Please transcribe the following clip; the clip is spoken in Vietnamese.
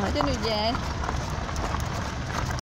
Nói cho người về